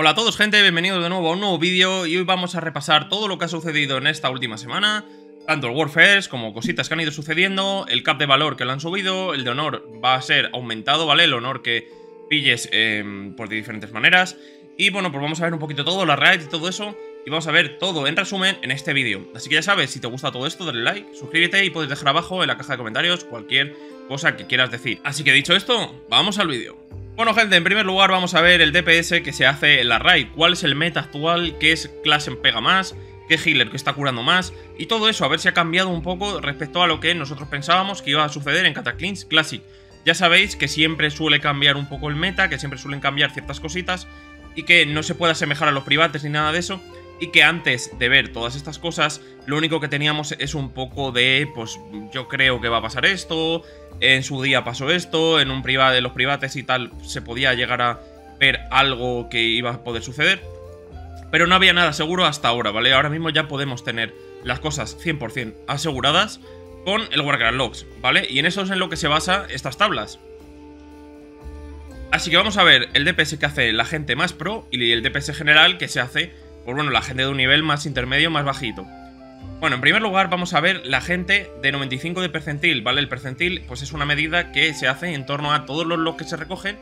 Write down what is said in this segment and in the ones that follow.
Hola a todos gente, bienvenidos de nuevo a un nuevo vídeo y hoy vamos a repasar todo lo que ha sucedido en esta última semana tanto el Warfares como cositas que han ido sucediendo, el cap de valor que lo han subido, el de honor va a ser aumentado, ¿vale? El honor que pilles eh, por diferentes maneras y bueno, pues vamos a ver un poquito todo, la raid y todo eso y vamos a ver todo en resumen en este vídeo. Así que ya sabes, si te gusta todo esto, dale like, suscríbete y puedes dejar abajo en la caja de comentarios cualquier cosa que quieras decir. Así que dicho esto, vamos al vídeo. Bueno gente, en primer lugar vamos a ver el DPS que se hace en la raid, cuál es el meta actual, qué es clase pega más, qué healer que está curando más, y todo eso a ver si ha cambiado un poco respecto a lo que nosotros pensábamos que iba a suceder en Cataclysm Classic. Ya sabéis que siempre suele cambiar un poco el meta, que siempre suelen cambiar ciertas cositas, y que no se puede asemejar a los privates ni nada de eso, y que antes de ver todas estas cosas, lo único que teníamos es un poco de, pues yo creo que va a pasar esto, en su día pasó esto, en un privado de los privates y tal se podía llegar a ver algo que iba a poder suceder. Pero no había nada seguro hasta ahora, ¿vale? Ahora mismo ya podemos tener las cosas 100% aseguradas con el Warcraft Logs, ¿vale? Y en eso es en lo que se basa estas tablas. Así que vamos a ver el DPS que hace la gente más pro y el DPS general que se hace, pues bueno, la gente de un nivel más intermedio, más bajito. Bueno, en primer lugar vamos a ver la gente de 95 de percentil, ¿vale? El percentil pues es una medida que se hace en torno a todos los logs que se recogen,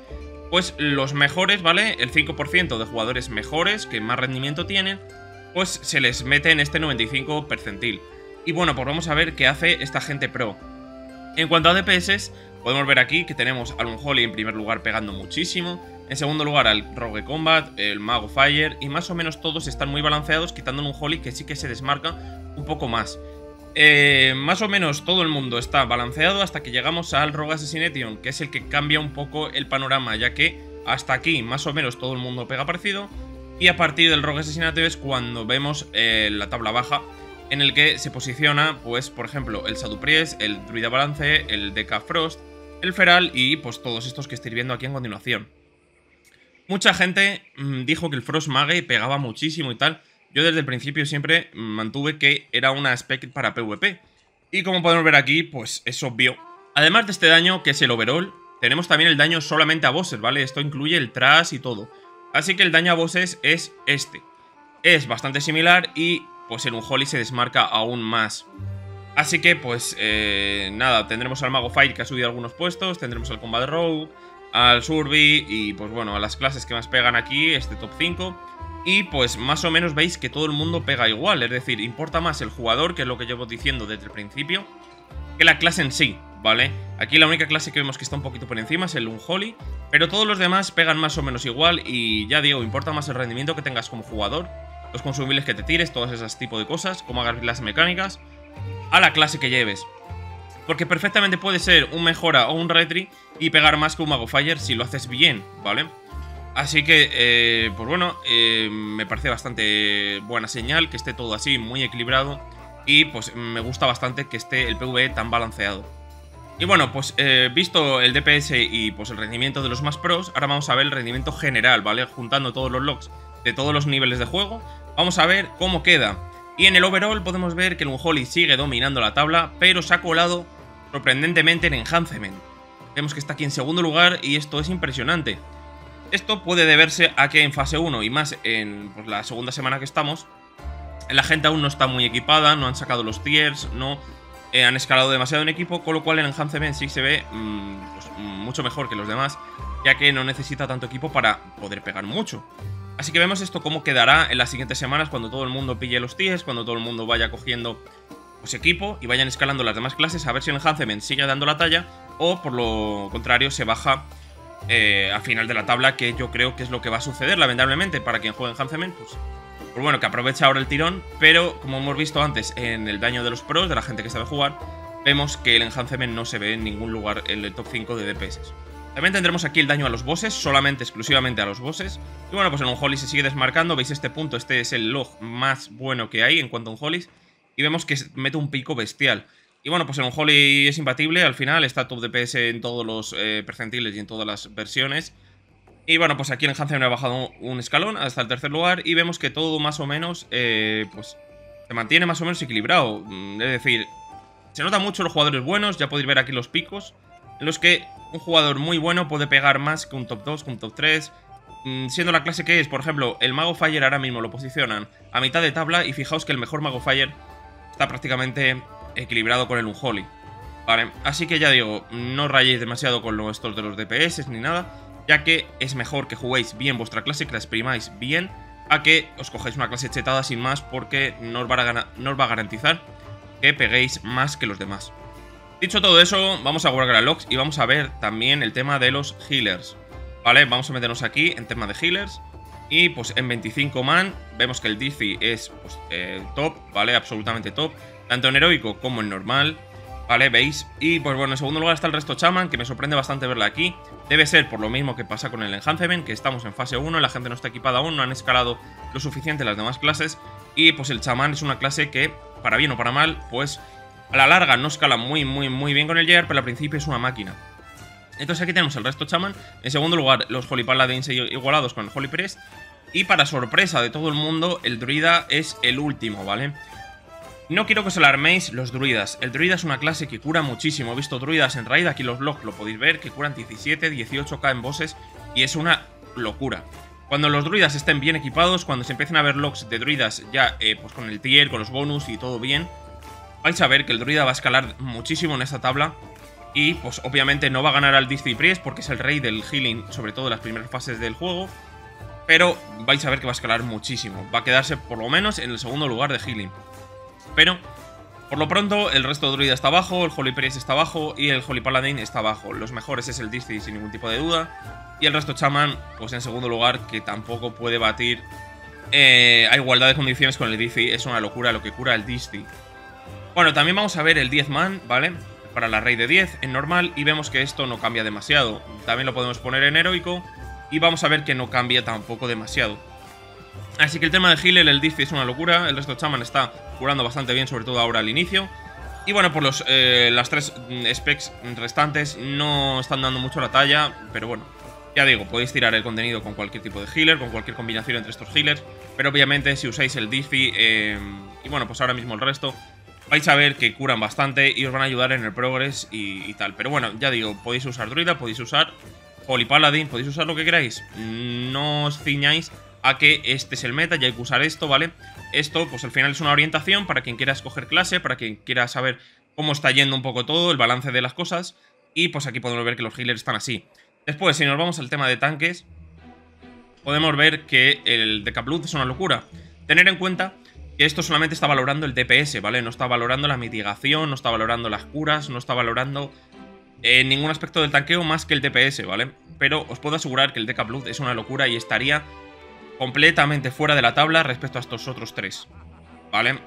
pues los mejores, ¿vale? El 5% de jugadores mejores, que más rendimiento tienen, pues se les mete en este 95 percentil. Y bueno, pues vamos a ver qué hace esta gente pro. En cuanto a DPS, podemos ver aquí que tenemos a Holly en primer lugar pegando muchísimo, en segundo lugar al Rogue Combat, el Mago Fire, y más o menos todos están muy balanceados, quitando un Holly que sí que se desmarca un poco más. Eh, más o menos todo el mundo está balanceado hasta que llegamos al Rogue Assassination, que es el que cambia un poco el panorama, ya que hasta aquí más o menos todo el mundo pega parecido, y a partir del Rogue Assassination es cuando vemos eh, la tabla baja, en el que se posiciona, pues, por ejemplo, el Sadupries, el Druida Balance, el Deca Frost, el Feral y, pues, todos estos que estoy viendo aquí en continuación. Mucha gente mm, dijo que el Frost Mage pegaba muchísimo y tal, yo desde el principio siempre mantuve que era una spec para PvP. Y como podemos ver aquí, pues es obvio. Además de este daño, que es el overall, tenemos también el daño solamente a bosses, ¿vale? Esto incluye el trash y todo. Así que el daño a bosses es este. Es bastante similar y pues en un Holy se desmarca aún más. Así que pues eh, nada, tendremos al Mago Fight que ha subido algunos puestos, tendremos al Combat Rogue, al Survey y pues bueno, a las clases que más pegan aquí, este top 5. Y pues más o menos veis que todo el mundo pega igual, es decir, importa más el jugador, que es lo que llevo diciendo desde el principio, que la clase en sí, ¿vale? Aquí la única clase que vemos que está un poquito por encima es el Unholy, pero todos los demás pegan más o menos igual y ya digo, importa más el rendimiento que tengas como jugador, los consumibles que te tires, todas esas tipo de cosas, cómo hagas las mecánicas, a la clase que lleves. Porque perfectamente puede ser un mejora o un retri y pegar más que un Mago Fire si lo haces bien, ¿vale? Así que, eh, pues bueno, eh, me parece bastante buena señal que esté todo así, muy equilibrado. Y pues me gusta bastante que esté el PvE tan balanceado. Y bueno, pues eh, visto el DPS y pues el rendimiento de los más pros, ahora vamos a ver el rendimiento general, ¿vale? Juntando todos los logs de todos los niveles de juego, vamos a ver cómo queda. Y en el overall podemos ver que el Unholy sigue dominando la tabla, pero se ha colado sorprendentemente en Enhancement. Vemos que está aquí en segundo lugar y esto es impresionante. Esto puede deberse a que en fase 1 y más en pues, la segunda semana que estamos, la gente aún no está muy equipada, no han sacado los tiers, no eh, han escalado demasiado en equipo, con lo cual el Enhancement sí se ve mm, pues, mucho mejor que los demás, ya que no necesita tanto equipo para poder pegar mucho. Así que vemos esto cómo quedará en las siguientes semanas cuando todo el mundo pille los tiers, cuando todo el mundo vaya cogiendo pues, equipo y vayan escalando las demás clases a ver si el Enhancement sigue dando la talla o por lo contrario se baja eh, a final de la tabla, que yo creo que es lo que va a suceder, lamentablemente, para quien juegue en Hansemen, pues, pues bueno, que aproveche ahora el tirón, pero como hemos visto antes en el daño de los pros, de la gente que sabe jugar, vemos que el Enhancement no se ve en ningún lugar en el top 5 de DPS. También tendremos aquí el daño a los bosses, solamente, exclusivamente a los bosses. Y bueno, pues en un Holly se sigue desmarcando, veis este punto, este es el log más bueno que hay en cuanto a un Holly. Y vemos que mete un pico bestial. Y bueno, pues el Unholy es imbatible, al final está top DPS en todos los eh, percentiles y en todas las versiones. Y bueno, pues aquí el Hansen ha bajado un escalón hasta el tercer lugar y vemos que todo más o menos, eh, pues, se mantiene más o menos equilibrado. Mm, es decir, se nota mucho los jugadores buenos, ya podéis ver aquí los picos, en los que un jugador muy bueno puede pegar más que un top 2, que un top 3, mm, siendo la clase que es, por ejemplo, el Mago Fire ahora mismo lo posicionan a mitad de tabla y fijaos que el mejor Mago Fire está prácticamente equilibrado con el Unholy. Vale, así que ya digo, no rayéis demasiado con estos de los DPS ni nada, ya que es mejor que juguéis bien vuestra clase, que la exprimáis bien, a que os cojáis una clase chetada sin más porque no va a no os va a garantizar que peguéis más que los demás. Dicho todo eso, vamos a guardar logs y vamos a ver también el tema de los healers. ¿Vale? Vamos a meternos aquí en tema de healers. Y pues en 25 man vemos que el Diffie es pues, top, ¿vale? Absolutamente top. Tanto en heroico como en normal. ¿Vale? ¿Veis? Y pues bueno, en segundo lugar está el resto Chaman, que me sorprende bastante verla aquí. Debe ser por lo mismo que pasa con el Enhancement, que estamos en fase 1, la gente no está equipada aún, no han escalado lo suficiente las demás clases. Y pues el Chaman es una clase que, para bien o para mal, pues a la larga no escala muy, muy, muy bien con el Jair, pero al principio es una máquina. Entonces aquí tenemos el resto Chaman. En segundo lugar, los Holy Paladins igualados con el Holy Priest. Y para sorpresa de todo el mundo, el druida es el último, ¿vale? No quiero que os alarméis los druidas. El druida es una clase que cura muchísimo. He visto druidas en raid, aquí los logs lo podéis ver, que curan 17, 18k en bosses. Y es una locura. Cuando los druidas estén bien equipados, cuando se empiecen a ver logs de druidas ya eh, pues con el tier, con los bonus y todo bien, vais a ver que el druida va a escalar muchísimo en esta tabla. Y pues obviamente no va a ganar al Disney Priest porque es el rey del healing, sobre todo en las primeras fases del juego. Pero vais a ver que va a escalar muchísimo. Va a quedarse por lo menos en el segundo lugar de healing. Pero, por lo pronto, el resto de druida está abajo, el Holy Priest está abajo y el Holy Paladin está abajo. Los mejores es el Disney sin ningún tipo de duda. Y el resto Chaman, pues en segundo lugar, que tampoco puede batir eh, a igualdad de condiciones con el Disney. Es una locura lo que cura el Disney. Bueno, también vamos a ver el 10 man, ¿vale? Para la rey de 10 en normal y vemos que esto no cambia demasiado. También lo podemos poner en heroico y vamos a ver que no cambia tampoco demasiado. Así que el tema de healer, el Diffie es una locura, el resto de Chaman está curando bastante bien, sobre todo ahora al inicio. Y bueno, por los, eh, las tres mm, specs restantes no están dando mucho la talla, pero bueno, ya digo, podéis tirar el contenido con cualquier tipo de healer, con cualquier combinación entre estos healers, pero obviamente si usáis el Diffie eh, y bueno, pues ahora mismo el resto, vais a ver que curan bastante y os van a ayudar en el progress y, tal. Pero bueno, ya digo, podéis usar druida, podéis usar Holy Paladin, podéis usar lo que queráis. No os ciñáis a que este es el meta y hay que usar esto, ¿vale? Esto, pues al final es una orientación para quien quiera escoger clase, para quien quiera saber cómo está yendo un poco todo, el balance de las cosas. Y pues aquí podemos ver que los healers están así. Después, si nos vamos al tema de tanques, podemos ver que el Decablood es una locura. Tener en cuenta esto solamente está valorando el DPS, ¿vale? No está valorando la mitigación, no está valorando las curas, no está valorando eh, ningún aspecto del tanqueo más que el DPS, ¿vale? Pero os puedo asegurar que el Deca Blood es una locura y estaría completamente fuera de la tabla respecto a estos otros tres, ¿vale?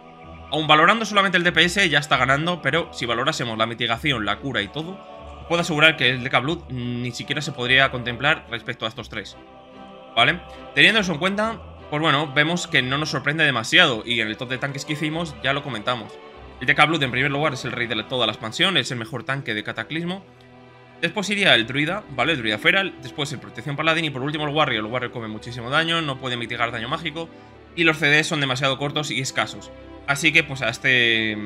Aún valorando solamente el DPS ya está ganando, pero si valorásemos la mitigación, la cura y todo, os puedo asegurar que el Deca Blood ni siquiera se podría contemplar respecto a estos tres, ¿vale? Teniendo eso en cuenta, pues bueno, vemos que no nos sorprende demasiado y en el top de tanques que hicimos ya lo comentamos. El de Blood en primer lugar es el rey de toda la expansión, es el mejor tanque de Cataclismo. Después iría el Druida, ¿vale? El Druida Feral, después el Protección Paladín y por último el Warrior. El Warrior come muchísimo daño, no puede mitigar daño mágico y los CDs son demasiado cortos y escasos. Así que pues a este...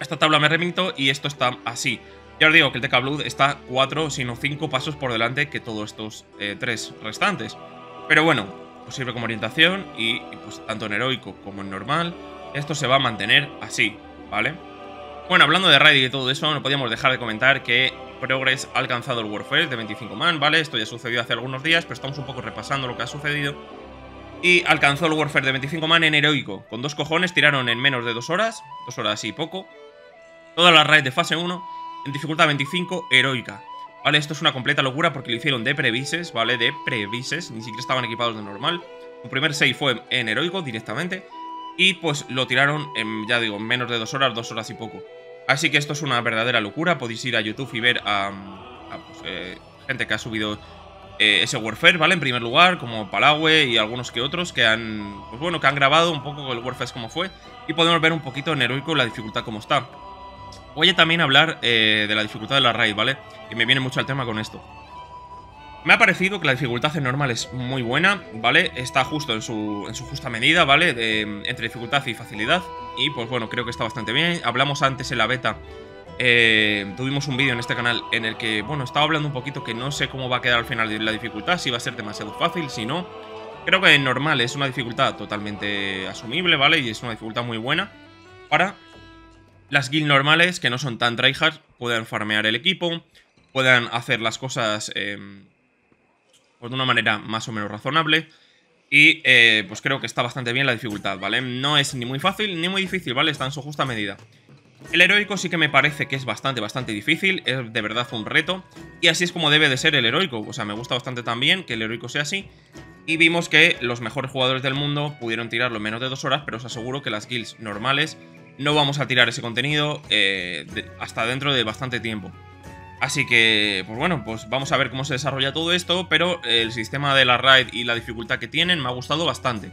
Esta tabla me remito y esto está así. Ya os digo que el Deca Blood está 4, sino 5 pasos por delante que todos estos eh, tres restantes. Pero bueno, pues sirve como orientación y, pues tanto en heroico como en normal, esto se va a mantener así, ¿vale? Bueno, hablando de raid y todo eso, no podíamos dejar de comentar que Progress ha alcanzado el Warfare de 25 man, ¿vale? Esto ya sucedió hace algunos días, pero estamos un poco repasando lo que ha sucedido. Y alcanzó el Warfare de 25 man en heroico. Con dos cojones tiraron en menos de dos horas, dos horas y poco. Todas las raids de fase 1 en dificultad 25 heroica. ¿Vale? Esto es una completa locura porque lo hicieron de previses, ¿vale? De previses, ni siquiera estaban equipados de normal. Su primer save fue en heroico directamente. Y pues lo tiraron en, ya digo, menos de dos horas, dos horas y poco. Así que esto es una verdadera locura. Podéis ir a YouTube y ver a, pues, eh, gente que ha subido eh, ese Warfare, ¿vale? En primer lugar, como Palawe y algunos que otros que han, pues bueno, que han grabado un poco el Warfare como fue. Y podemos ver un poquito en heroico la dificultad como está. Voy a también hablar eh, de la dificultad de la raid, ¿vale? Que me viene mucho al tema con esto. Me ha parecido que la dificultad en normal es muy buena, ¿vale? Está justo en su, en su justa medida, ¿vale? De, entre dificultad y facilidad. Y pues bueno, creo que está bastante bien. Hablamos antes en la beta eh, tuvimos un vídeo en este canal en el que, bueno, estaba hablando un poquito que no sé cómo va a quedar al final la dificultad, si va a ser demasiado fácil, si no. Creo que normal es una dificultad totalmente asumible, ¿vale? Y es una dificultad muy buena para las guild normales que no son tan tryhard, puedan farmear el equipo, puedan hacer las cosas em, pues de una manera más o menos razonable. Y eh, pues creo que está bastante bien la dificultad, ¿vale? No es ni muy fácil ni muy difícil, ¿vale? Está en su justa medida. El heroico sí que me parece que es bastante, bastante difícil, es de verdad un reto, y así es como debe de ser el heroico, o sea, me gusta bastante también que el heroico sea así, y vimos que los mejores jugadores del mundo pudieron tirarlo en menos de dos horas, pero os aseguro que las guilds normales no vamos a tirar ese contenido eh, hasta dentro de bastante tiempo. Así que, pues bueno, pues vamos a ver cómo se desarrolla todo esto, pero el sistema de la raid y la dificultad que tienen me ha gustado bastante.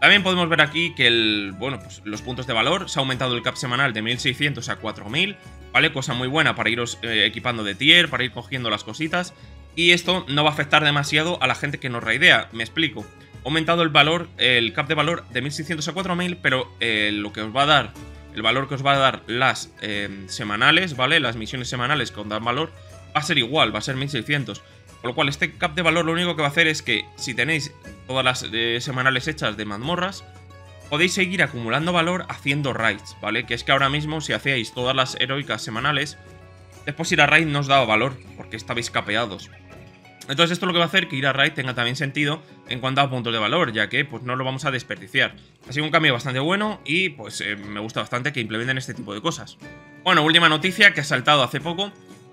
También podemos ver aquí que el, bueno, pues los puntos de valor, se ha aumentado el cap semanal de 1600 a 4000, ¿vale? Cosa muy buena para iros eh, equipando de tier, para ir cogiendo las cositas. Y esto no va a afectar demasiado a la gente que nos raidea, me explico. Aumentado el valor, el cap de valor de 1600 a 4000, pero eh, lo que os va a dar, el valor que os va a dar las eh, semanales, ¿vale? Las misiones semanales que os dan valor, va a ser igual, va a ser 1600. Con lo cual, este cap de valor lo único que va a hacer es que si tenéis todas las eh, semanales hechas de mazmorras, podéis seguir acumulando valor haciendo raids, ¿vale? Que es que ahora mismo, si hacíais todas las heroicas semanales, después ir a raid no os daba valor, porque estabais capeados. Entonces esto lo que va a hacer que ir a raid tenga también sentido en cuanto a puntos de valor, ya que pues no lo vamos a desperdiciar. Ha sido un cambio bastante bueno y pues eh, me gusta bastante que implementen este tipo de cosas. Bueno, última noticia que ha saltado hace poco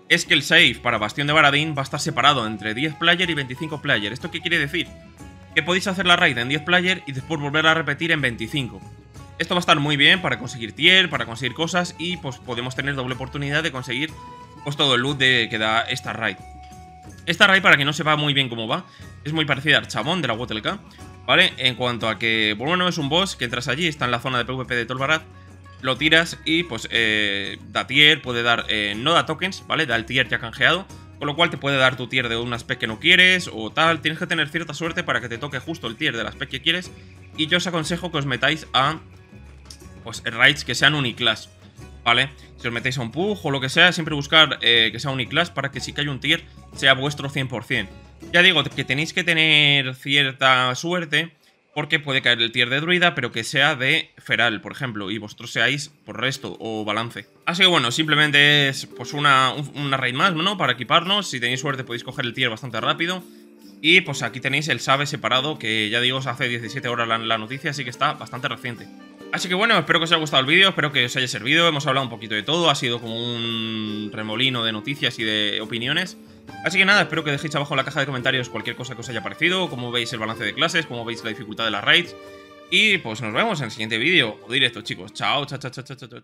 es que el save para Bastión de Baradín va a estar separado entre 10 player y 25 player. ¿Esto qué quiere decir? Que podéis hacer la raid en 10 player y después volver a repetir en 25. Esto va a estar muy bien para conseguir tier, para conseguir cosas y pues podemos tener doble oportunidad de conseguir pues todo el loot de, que da esta raid. Esta raid, para que no sepa muy bien cómo va, es muy parecida al Chabón de la WTLK, ¿vale? En cuanto a que, bueno, es un boss que entras allí, está en la zona de PvP de Tolbarat, lo tiras y pues eh, da tier, puede dar, eh, no da tokens, ¿vale? Da el tier ya canjeado, con lo cual te puede dar tu tier de un aspect que no quieres o tal. Tienes que tener cierta suerte para que te toque justo el tier del aspect que quieres. Y yo os aconsejo que os metáis a, pues, raids que sean uniclass, ¿vale? Si os metéis a un pug o lo que sea, siempre buscar eh, que sea uniclass para que si hay un tier sea vuestro 100%. Ya digo que tenéis que tener cierta suerte porque puede caer el tier de druida, pero que sea de feral, por ejemplo, y vosotros seáis por resto o balance. Así que bueno, simplemente es pues una, una raid más, ¿no? Para equiparnos, si tenéis suerte podéis coger el tier bastante rápido. Y pues aquí tenéis el sabe separado, que ya digo, hace 17 horas la noticia, así que está bastante reciente. Así que bueno, espero que os haya gustado el vídeo, espero que os haya servido, hemos hablado un poquito de todo, ha sido como un remolino de noticias y de opiniones. Así que nada, espero que dejéis abajo en la caja de comentarios cualquier cosa que os haya parecido, cómo veis el balance de clases, cómo veis la dificultad de las raids. Y pues nos vemos en el siguiente vídeo o directo, chicos. Chao, chao, chao, chao, chao, chao.